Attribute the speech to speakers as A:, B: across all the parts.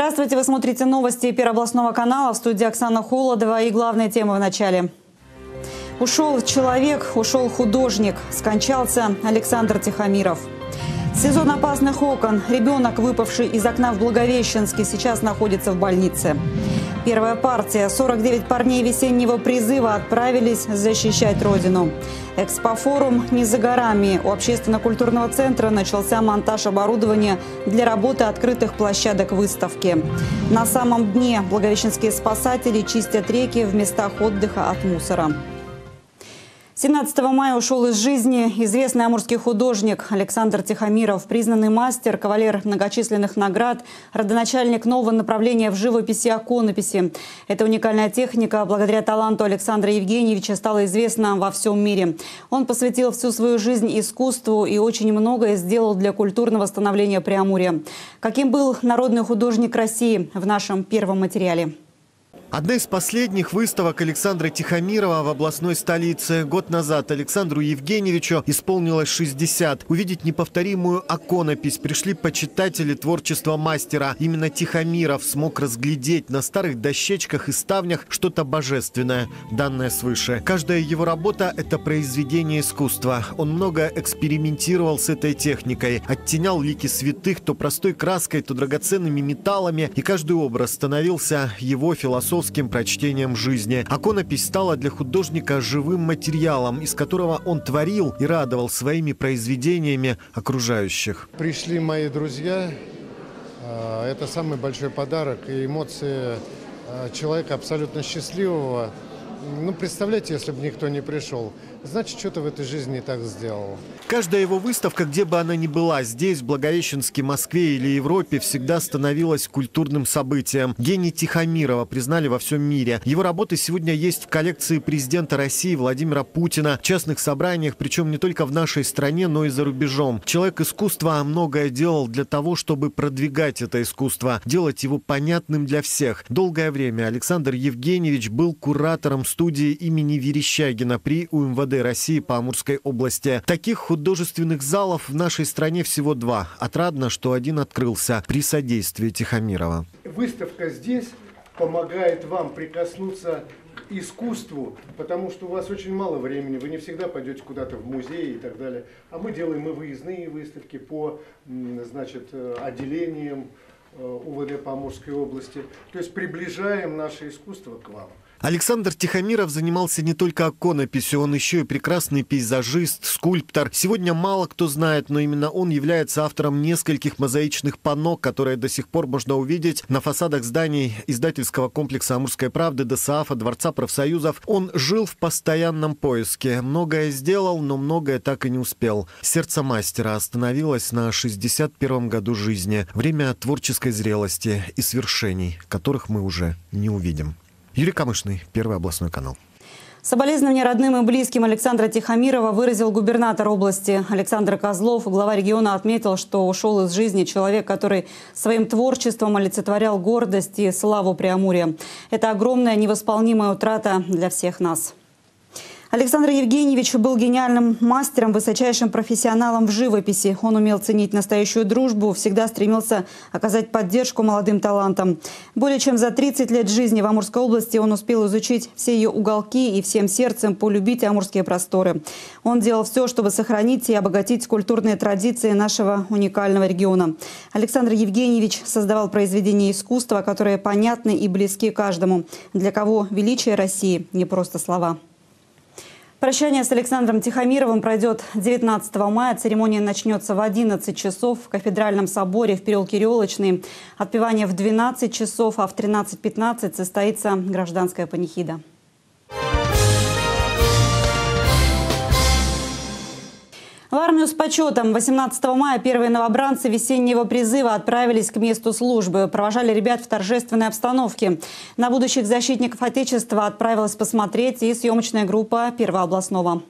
A: Здравствуйте, вы смотрите новости Первобластного канала. В студии Оксана Холодова и главные темы в начале. Ушел человек, ушел художник. Скончался Александр Тихомиров. Сезон опасных окон. Ребенок, выпавший из окна в Благовещенске, сейчас находится в больнице. Первая партия. 49 парней весеннего призыва отправились защищать Родину. Экспофорум не за горами. У общественно-культурного центра начался монтаж оборудования для работы открытых площадок выставки. На самом дне благовещенские спасатели чистят реки в местах отдыха от мусора. 17 мая ушел из жизни известный амурский художник Александр Тихомиров, признанный мастер, кавалер многочисленных наград, родоначальник нового направления в живописи и оконописи. Эта уникальная техника, благодаря таланту Александра Евгеньевича, стала известна во всем мире. Он посвятил всю свою жизнь искусству и очень многое сделал для культурного становления Преамурья. Каким был народный художник России в нашем первом материале?
B: Одна из последних выставок Александра Тихомирова в областной столице. Год назад Александру Евгеньевичу исполнилось 60. Увидеть неповторимую оконопись пришли почитатели творчества мастера. Именно Тихомиров смог разглядеть на старых дощечках и ставнях что-то божественное, данное свыше. Каждая его работа – это произведение искусства. Он много экспериментировал с этой техникой. Оттенял лики святых то простой краской, то драгоценными металлами. И каждый образ становился его философией философским прочтением жизни. Оконопись стала для художника живым материалом, из которого он творил и радовал своими произведениями окружающих.
C: Пришли мои друзья. А, это самый большой подарок и эмоции а, человека абсолютно счастливого. Ну, представляете, если бы никто не пришел значит, что-то в этой жизни не так сделал.
B: Каждая его выставка, где бы она ни была, здесь, в Благовещенске, Москве или Европе, всегда становилась культурным событием. Гений Тихомирова признали во всем мире. Его работы сегодня есть в коллекции президента России Владимира Путина, частных собраниях, причем не только в нашей стране, но и за рубежом. Человек искусства многое делал для того, чтобы продвигать это искусство, делать его понятным для всех. Долгое время Александр Евгеньевич был куратором студии имени Верещагина при УМВД МВД России по Амурской области. Таких художественных залов в нашей стране всего два. Отрадно, что один открылся при содействии Тихомирова.
C: Выставка здесь помогает вам прикоснуться к искусству, потому что у вас очень мало времени, вы не всегда пойдете куда-то в музей и так далее. А мы делаем и выездные выставки по значит, э, отделениям э, УВД по Амурской области. То есть приближаем наше искусство к вам.
B: Александр Тихомиров занимался не только оконописью, он еще и прекрасный пейзажист, скульптор. Сегодня мало кто знает, но именно он является автором нескольких мозаичных панно, которые до сих пор можно увидеть на фасадах зданий издательского комплекса «Амурская правда», ДСАФа, Дворца профсоюзов. Он жил в постоянном поиске. Многое сделал, но многое так и не успел. Сердце мастера остановилось на 61-м году жизни. Время творческой зрелости и свершений, которых мы уже не увидим. Юрий Камышный, Первый областной канал.
A: Соболезнования родным и близким Александра Тихомирова выразил губернатор области Александр Козлов. Глава региона отметил, что ушел из жизни человек, который своим творчеством олицетворял гордость и славу Преамурья. Это огромная невосполнимая утрата для всех нас. Александр Евгеньевич был гениальным мастером, высочайшим профессионалом в живописи. Он умел ценить настоящую дружбу, всегда стремился оказать поддержку молодым талантам. Более чем за 30 лет жизни в Амурской области он успел изучить все ее уголки и всем сердцем полюбить амурские просторы. Он делал все, чтобы сохранить и обогатить культурные традиции нашего уникального региона. Александр Евгеньевич создавал произведения искусства, которые понятны и близки каждому, для кого величие России не просто слова. Прощание с Александром Тихомировым пройдет 19 мая. Церемония начнется в 11 часов в кафедральном соборе в переулке Релочный. Отпевание в 12 часов, а в 13.15 состоится гражданская панихида. В армию с почетом 18 мая первые новобранцы весеннего призыва отправились к месту службы. Провожали ребят в торжественной обстановке. На будущих защитников Отечества отправилась посмотреть и съемочная группа Первого областного.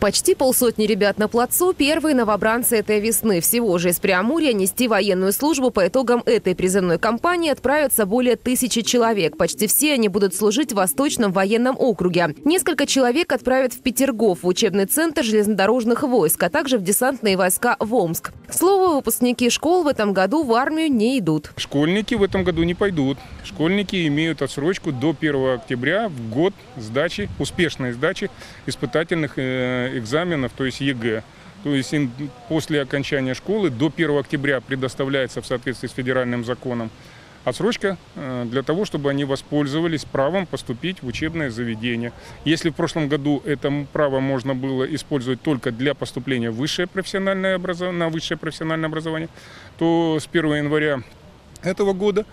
D: Почти полсотни ребят на плацу – первые новобранцы этой весны. Всего же из Преамурья нести военную службу по итогам этой призывной кампании отправятся более тысячи человек. Почти все они будут служить в Восточном военном округе. Несколько человек отправят в Петергоф, в учебный центр железнодорожных войск, а также в десантные войска в Омск.
E: К слову, выпускники школ в этом году в армию не идут.
F: Школьники в этом году не пойдут. Школьники имеют отсрочку до 1 октября в год сдачи, успешной сдачи испытательных э, экзаменов, то есть ЕГЭ. То есть им после окончания школы до 1 октября предоставляется в соответствии с федеральным законом отсрочка э, для того, чтобы они воспользовались правом поступить в учебное заведение. Если в прошлом году это право можно было использовать только для поступления в высшее профессиональное образование, на высшее профессиональное образование, то с 1 января этого года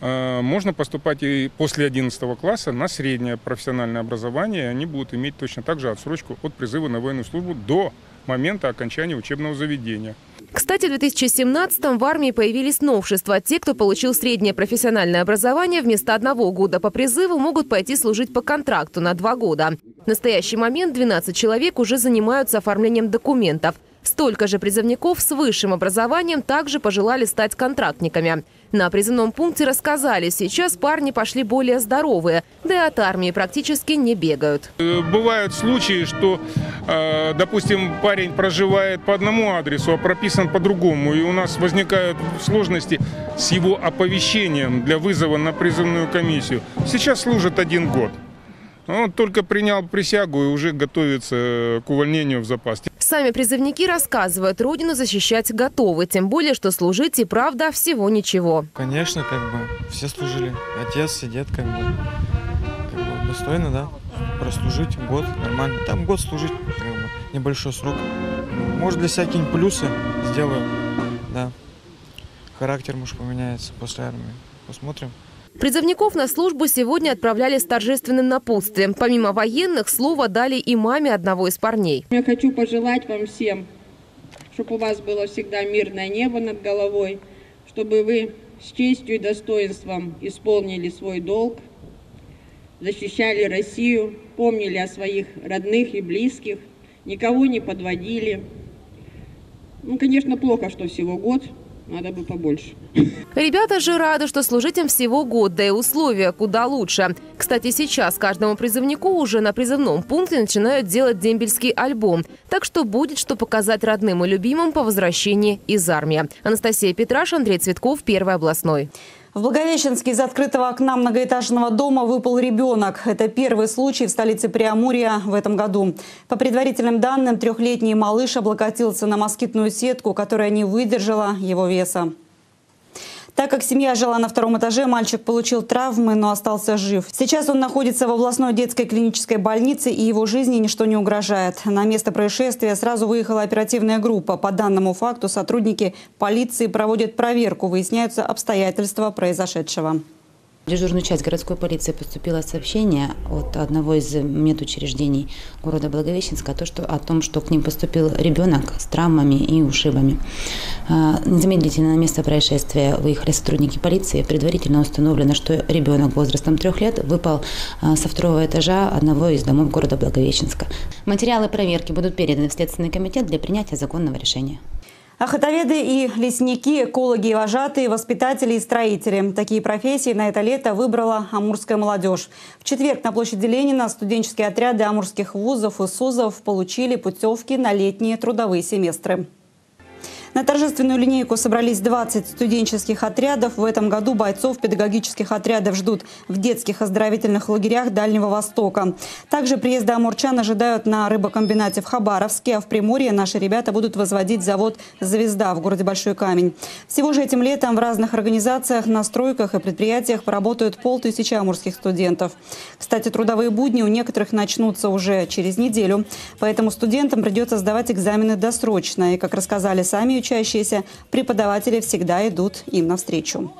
F: э, можно поступать и после 11 класса на среднее профессиональное образование. Они будут иметь точно так же отсрочку от призыва на военную службу до момента окончания учебного заведения.
E: Кстати, в 2017-м в армии появились новшества. Те, кто получил среднее профессиональное образование, вместо одного года по призыву могут пойти служить по контракту на два года. В настоящий момент 12 человек уже занимаются оформлением документов. Столько же призывников с высшим образованием также пожелали стать контрактниками. На призывном пункте рассказали, сейчас парни пошли более здоровые, да и от армии практически не бегают.
F: Э, бывают случаи, что, допустим, парень проживает по одному адресу, а прописан по другому, и у нас возникают сложности с его оповещением для вызова на призывную комиссию. Сейчас служит один год. Он только принял присягу и уже готовится к увольнению в запас.
E: Сами призывники рассказывают, родину защищать готовы. Тем более, что служить и правда всего ничего.
G: Конечно, как бы все служили. Отец, сидит, как бы, как бы достойно, да. Прослужить год нормально. Там год служить, небольшой срок. Может, для всякие плюсы сделаю, да. Характер, может, поменяется после армии. Посмотрим.
E: Призывников на службу сегодня отправляли с торжественным напутствием. Помимо военных, слово дали и маме одного из парней.
H: Я хочу пожелать вам всем, чтобы у вас было всегда мирное небо над головой, чтобы вы с честью и достоинством исполнили свой долг, защищали Россию, помнили о своих родных и близких, никого не подводили. Ну, конечно, плохо, что всего год, надо бы побольше.
E: Ребята же рады, что служить им всего год, да и условия куда лучше. Кстати, сейчас каждому призывнику уже на призывном пункте начинают делать дембельский альбом. Так что будет что показать родным и любимым по возвращении из армии. Анастасия Петраш, Андрей Цветков, Первый областной.
A: В Благовещенске из открытого окна многоэтажного дома выпал ребенок. Это первый случай в столице Преамурья в этом году. По предварительным данным, трехлетний малыш облокотился на москитную сетку, которая не выдержала его веса. Так как семья жила на втором этаже, мальчик получил травмы, но остался жив. Сейчас он находится в областной детской клинической больнице, и его жизни ничто не угрожает. На место происшествия сразу выехала оперативная группа. По данному факту сотрудники полиции проводят проверку, выясняются обстоятельства произошедшего.
I: В дежурную часть городской полиции поступило сообщение от одного из медучреждений города Благовещенска то, что, о том, что к ним поступил ребенок с травмами и ушибами. А, незамедлительно на место происшествия выехали сотрудники полиции. Предварительно установлено, что ребенок возрастом трех лет выпал а, со второго этажа одного из домов города Благовещенска. Материалы проверки будут переданы в Следственный комитет для принятия законного решения.
A: Охотоведы и лесники, экологи и вожатые, воспитатели и строители. Такие профессии на это лето выбрала амурская молодежь. В четверг на площади Ленина студенческие отряды амурских вузов и СУЗов получили путевки на летние трудовые семестры. На торжественную линейку собрались 20 студенческих отрядов. В этом году бойцов педагогических отрядов ждут в детских оздоровительных лагерях Дальнего Востока. Также приезда амурчан ожидают на рыбокомбинате в Хабаровске. А в Приморье наши ребята будут возводить завод «Звезда» в городе Большой Камень. Всего же этим летом в разных организациях, на стройках и предприятиях поработают полтысячи амурских студентов. Кстати, трудовые будни у некоторых начнутся уже через неделю. Поэтому студентам придется сдавать экзамены досрочно. И, как рассказали сами учащиеся, преподаватели всегда идут им навстречу.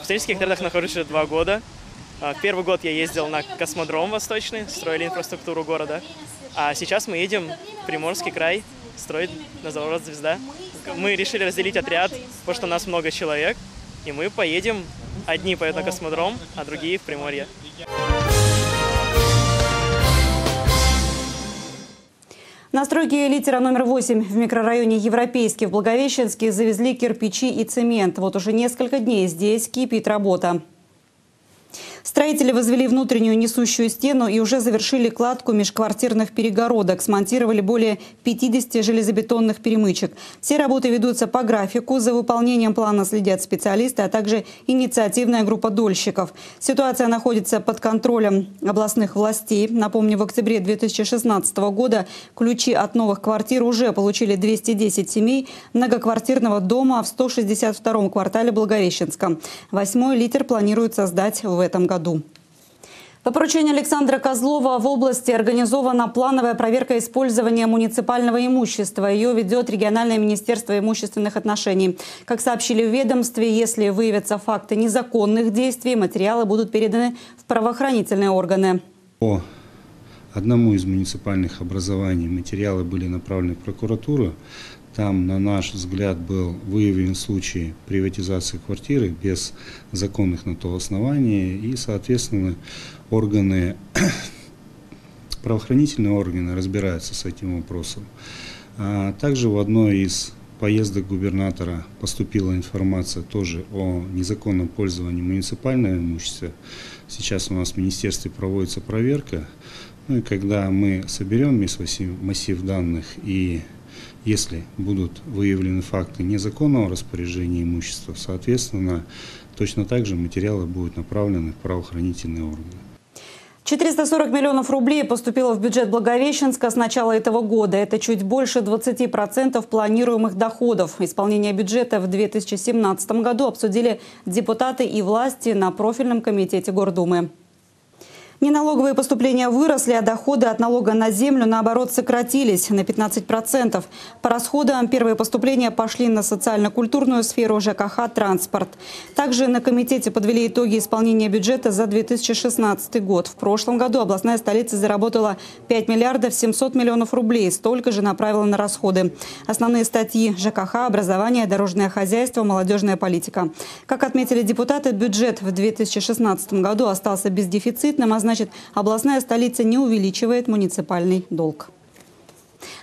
J: В студенческих отрядах нахожусь уже два года. А, первый год я ездил на космодром Восточный, строили инфраструктуру города. А сейчас мы едем в Приморский край строить на завод «Звезда». Мы решили разделить отряд, потому что у нас много человек, и мы поедем, одни поедут на космодром, а другие в Приморье.
A: На стройке литера номер 8 в микрорайоне Европейский в Благовещенске завезли кирпичи и цемент. Вот уже несколько дней здесь кипит работа. Строители возвели внутреннюю несущую стену и уже завершили кладку межквартирных перегородок. Смонтировали более 50 железобетонных перемычек. Все работы ведутся по графику. За выполнением плана следят специалисты, а также инициативная группа дольщиков. Ситуация находится под контролем областных властей. Напомню, в октябре 2016 года ключи от новых квартир уже получили 210 семей многоквартирного дома в 162-м квартале Благовещенска. Восьмой литер планируется сдать в этом году. По поручению Александра Козлова в области организована плановая проверка использования муниципального имущества. Ее ведет региональное министерство имущественных отношений. Как сообщили в ведомстве, если выявятся факты незаконных действий, материалы будут переданы в правоохранительные органы.
K: По одному из муниципальных образований материалы были направлены в прокуратуру. Там, на наш взгляд, был выявлен случай приватизации квартиры без законных на то оснований. И, соответственно, органы, правоохранительные органы разбираются с этим вопросом. А также в одной из поездок губернатора поступила информация тоже о незаконном пользовании муниципального имущества. Сейчас у нас в министерстве проводится проверка. Ну и когда мы соберем весь массив данных и если будут выявлены факты незаконного распоряжения имущества, соответственно, точно так же материалы будут направлены в правоохранительные органы.
A: 440 миллионов рублей поступило в бюджет Благовещенска с начала этого года. Это чуть больше 20% планируемых доходов. Исполнение бюджета в 2017 году обсудили депутаты и власти на профильном комитете Гордумы. Неналоговые поступления выросли, а доходы от налога на землю, наоборот, сократились на 15%. По расходам первые поступления пошли на социально-культурную сферу, ЖКХ, транспорт. Также на комитете подвели итоги исполнения бюджета за 2016 год. В прошлом году областная столица заработала 5 миллиардов 700 миллионов рублей. Столько же направила на расходы. Основные статьи – ЖКХ, образование, дорожное хозяйство, молодежная политика. Как отметили депутаты, бюджет в 2016 году остался бездефицитным, а значит, областная столица не увеличивает муниципальный долг.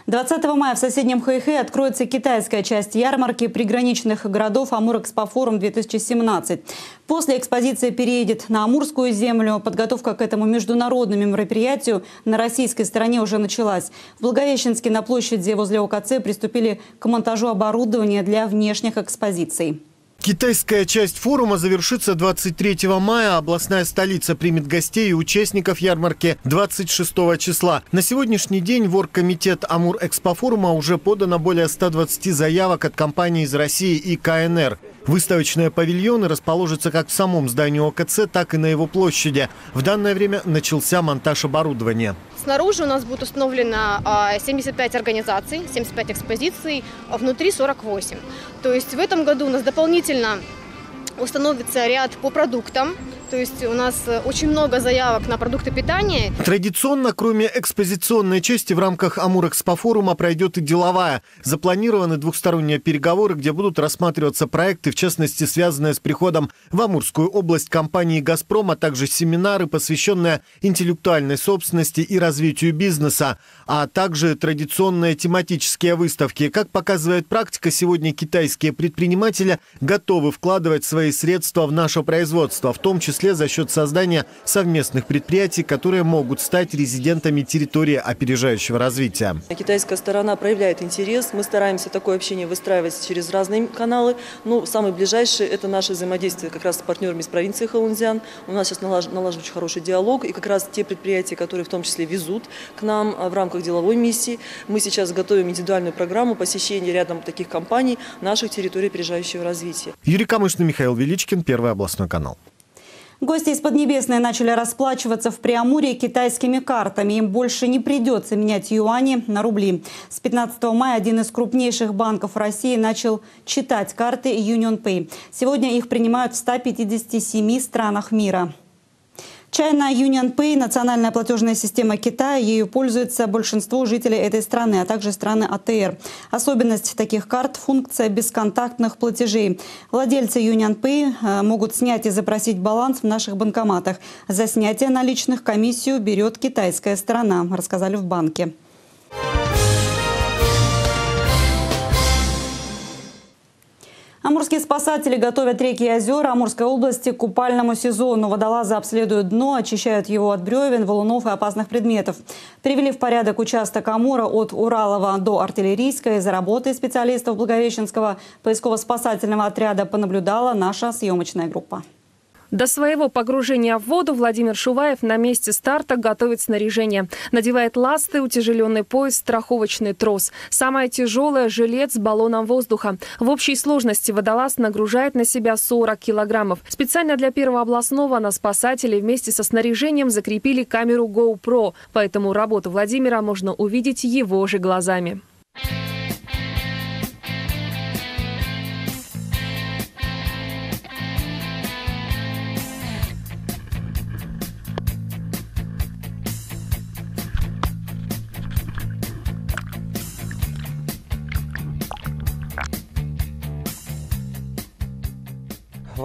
A: 20 мая в соседнем Хэйхэ откроется китайская часть ярмарки приграничных городов «Амур-Экспофорум-2017». После экспозиция переедет на Амурскую землю. Подготовка к этому международному мероприятию на российской стороне уже началась. В Благовещенске на площади возле ОКЦ приступили к монтажу оборудования для внешних экспозиций.
B: Китайская часть форума завершится 23 мая. Областная столица примет гостей и участников ярмарки 26 числа. На сегодняшний день в оргкомитет Амур-Экспофорума уже подано более 120 заявок от компаний из России и КНР. Выставочные павильоны расположатся как в самом здании ОКЦ, так и на его площади. В данное время начался монтаж оборудования.
L: Снаружи у нас будет установлено 75 а, организаций, 75 экспозиций, а внутри 48. То есть в этом году у нас дополнительно установится ряд по продуктам, то есть у нас э, очень много заявок на продукты питания.
B: Традиционно, кроме экспозиционной части, в рамках Амур-Экспофорума пройдет и деловая. Запланированы двухсторонние переговоры, где будут рассматриваться проекты, в частности, связанные с приходом в Амурскую область компании «Газпром», а также семинары, посвященные интеллектуальной собственности и развитию бизнеса, а также традиционные тематические выставки. Как показывает практика, сегодня китайские предприниматели готовы вкладывать свои средства в наше производство, в том числе числе за счет создания совместных предприятий, которые могут стать резидентами территории опережающего развития.
J: Китайская сторона проявляет интерес. Мы стараемся такое общение выстраивать через разные каналы. Ну, самый ближайший – это наше взаимодействие как раз с партнерами из провинции Хаунзян. У нас сейчас налажен, налажен очень хороший диалог. И как раз те предприятия, которые в том числе везут к нам а, в рамках деловой миссии, мы сейчас готовим индивидуальную программу посещения рядом таких компаний наших территорий опережающего развития.
B: Юрий Камышный, Михаил Величкин, Первый областной канал.
A: Гости из Поднебесной начали расплачиваться в Преамурье китайскими картами. Им больше не придется менять юани на рубли. С 15 мая один из крупнейших банков России начал читать карты Union Pay. Сегодня их принимают в 157 странах мира. China Union Pay – национальная платежная система Китая. Ею пользуется большинство жителей этой страны, а также страны АТР. Особенность таких карт – функция бесконтактных платежей. Владельцы Union Pay э, могут снять и запросить баланс в наших банкоматах. За снятие наличных комиссию берет китайская сторона, рассказали в банке. Амурские спасатели готовят реки и озера Амурской области к купальному сезону. Водолазы обследуют дно, очищают его от бревен, валунов и опасных предметов. Привели в порядок участок Амура от Уралова до Артиллерийской. За работой специалистов Благовещенского поисково-спасательного отряда понаблюдала наша съемочная группа.
D: До своего погружения в воду Владимир Шуваев на месте старта готовит снаряжение. Надевает ласты, утяжеленный пояс, страховочный трос. Самое тяжелое – жилет с баллоном воздуха. В общей сложности водолаз нагружает на себя 40 килограммов. Специально для первого областного на спасателей вместе со снаряжением закрепили камеру GoPro. Поэтому работу Владимира можно увидеть его же глазами.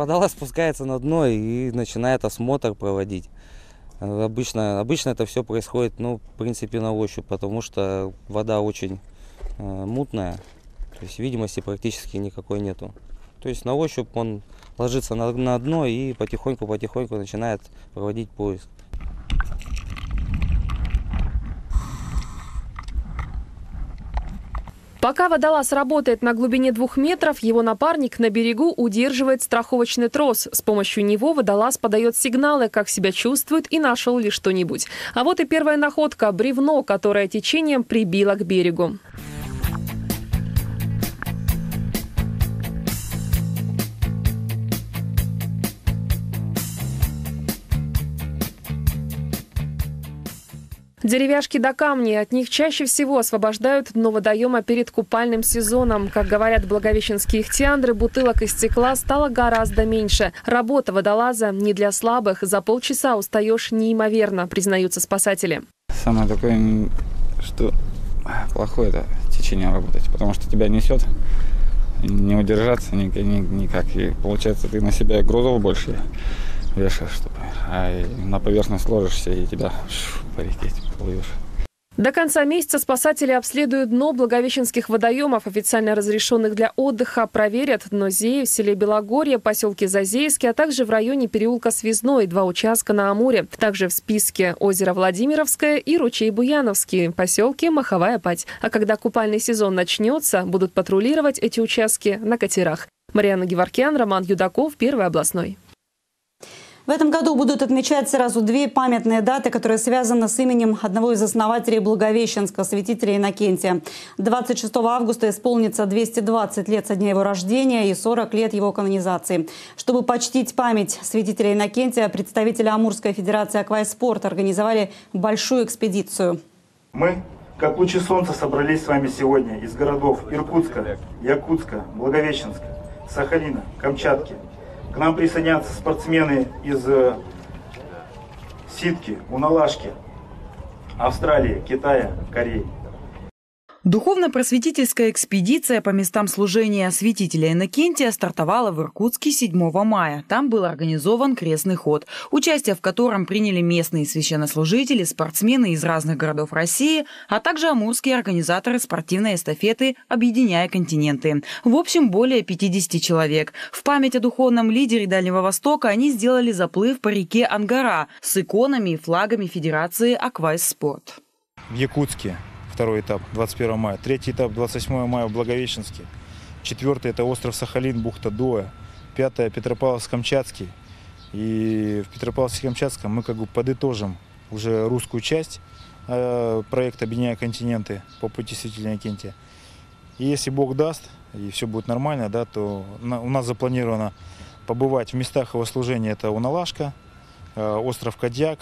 M: Водолаз спускается на дно и начинает осмотр проводить. Обычно, обычно это все происходит, ну, в принципе, на ощупь, потому что вода очень э, мутная, то есть видимости практически никакой нету. То есть на ощупь он ложится на, на дно и потихоньку-потихоньку начинает проводить поиск.
D: Пока водолаз работает на глубине двух метров, его напарник на берегу удерживает страховочный трос. С помощью него водолаз подает сигналы, как себя чувствует и нашел ли что-нибудь. А вот и первая находка – бревно, которое течением прибило к берегу. Деревяшки до камней. От них чаще всего освобождают дно водоема перед купальным сезоном. Как говорят благовещенские ихтиандры, бутылок из стекла стало гораздо меньше. Работа водолаза не для слабых. За полчаса устаешь неимоверно, признаются спасатели.
N: Самое такое, что плохое это течение работать, потому что тебя несет, не удержаться никак. И получается, ты на себя грузов больше вешаешь, чтобы, а на поверхность ложишься и тебя по реке плывешь.
D: До конца месяца спасатели обследуют дно благовещенских водоемов, официально разрешенных для отдыха, проверят дно Зеи в селе Белогорье, поселке Зазейский, а также в районе переулка Связной, два участка на Амуре. Также в списке озеро Владимировское и ручей Буяновский, поселки Маховая Пать. А когда купальный сезон начнется, будут патрулировать эти участки на катерах. Марьяна Геворкян, Роман Юдаков, Первый областной.
A: В этом году будут отмечать сразу две памятные даты, которые связаны с именем одного из основателей Благовещенска, святителя Иннокентия. 26 августа исполнится 220 лет со дня его рождения и 40 лет его канонизации. Чтобы почтить память святителя Иннокентия, представители Амурской Федерации аквайспорта организовали большую экспедицию.
O: Мы, как лучи солнца, собрались с вами сегодня из городов Иркутска, Якутска, Благовещенска, Сахалина, Камчатки – к нам присоединятся спортсмены из э, Ситки, Уналашки, Австралии, Китая, Кореи.
P: Духовно-просветительская экспедиция по местам служения святителя Иннокентия стартовала в Иркутске 7 мая. Там был организован крестный ход, участие в котором приняли местные священнослужители, спортсмены из разных городов России, а также амурские организаторы спортивной эстафеты «Объединяя континенты». В общем, более 50 человек. В память о духовном лидере Дальнего Востока они сделали заплыв по реке Ангара с иконами и флагами Федерации «Аквайс Спорт».
Q: В Якутске второй этап 21 мая. Третий этап 28 мая в Благовещенске. Четвертый это остров Сахалин, бухта Дуа. Пятое Петропавловск-Камчатский. И в Петропавловске-Камчатском мы как бы подытожим уже русскую часть э, проекта «Объединяя континенты» по пути святителя Иннокентия. И если Бог даст, и все будет нормально, да, то у нас запланировано побывать в местах его служения. Это Уналашка, э, остров Кадьяк,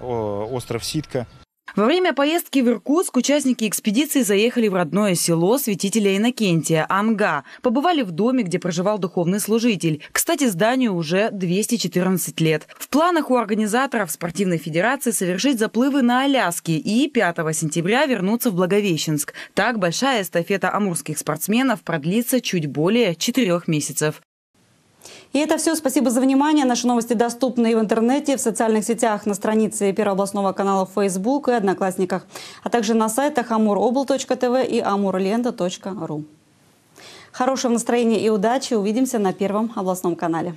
Q: остров Ситка –
P: во время поездки в Иркутск участники экспедиции заехали в родное село святителя Иннокентия, Анга. Побывали в доме, где проживал духовный служитель. Кстати, зданию уже 214 лет. В планах у организаторов спортивной федерации совершить заплывы на Аляске и 5 сентября вернуться в Благовещенск. Так большая эстафета амурских спортсменов продлится чуть более четырех месяцев.
A: И это все. Спасибо за внимание. Наши новости доступны и в интернете, в социальных сетях, на странице Первого областного канала в Facebook и Одноклассниках, а также на сайтах amuробл.тв и amurlента.ру. Хорошего настроения и удачи. Увидимся на Первом областном канале.